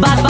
bad.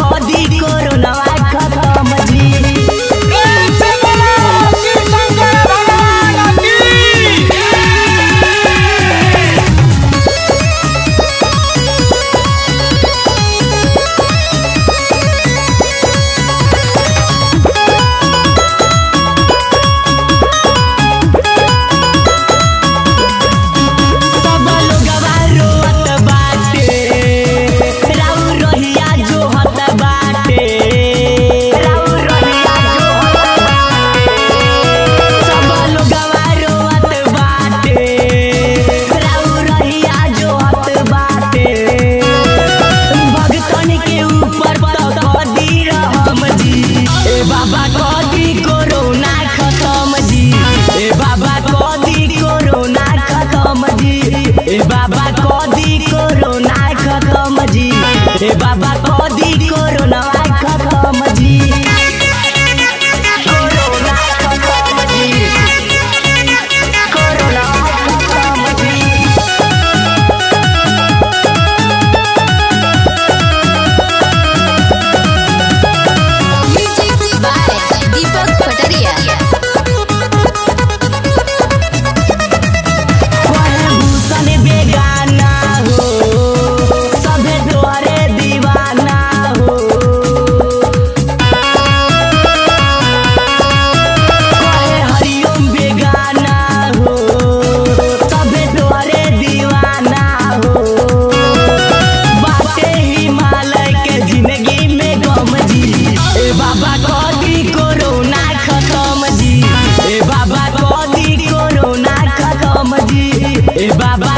E baba